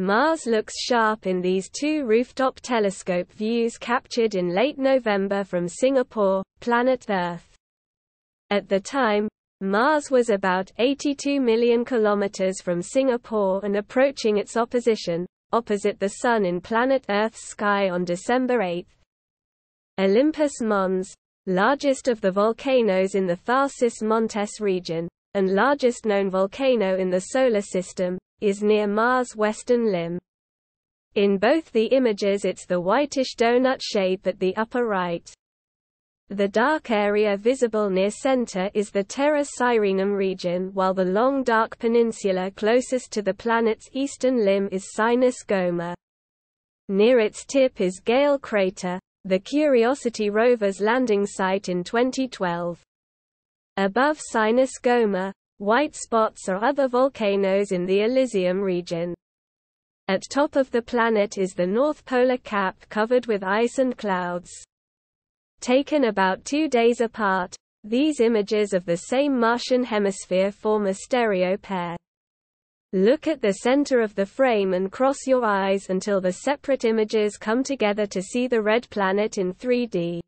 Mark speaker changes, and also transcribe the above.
Speaker 1: Mars looks sharp in these two rooftop telescope views captured in late November from Singapore, planet Earth. At the time, Mars was about 82 million kilometers from Singapore and approaching its opposition, opposite the Sun in planet Earth's sky on December 8. Olympus Mons, largest of the volcanoes in the Tharsis Montes region, and largest known volcano in the Solar System, is near Mars' western limb. In both the images it's the whitish donut shape at the upper right. The dark area visible near center is the Terra Sirenum region while the long dark peninsula closest to the planet's eastern limb is Sinus Gomer. Near its tip is Gale crater, the Curiosity rover's landing site in 2012. Above Sinus Gomer, White spots are other volcanoes in the Elysium region. At top of the planet is the North Polar Cap covered with ice and clouds. Taken about two days apart, these images of the same Martian hemisphere form a stereo pair. Look at the center of the frame and cross your eyes until the separate images come together to see the red planet in 3D.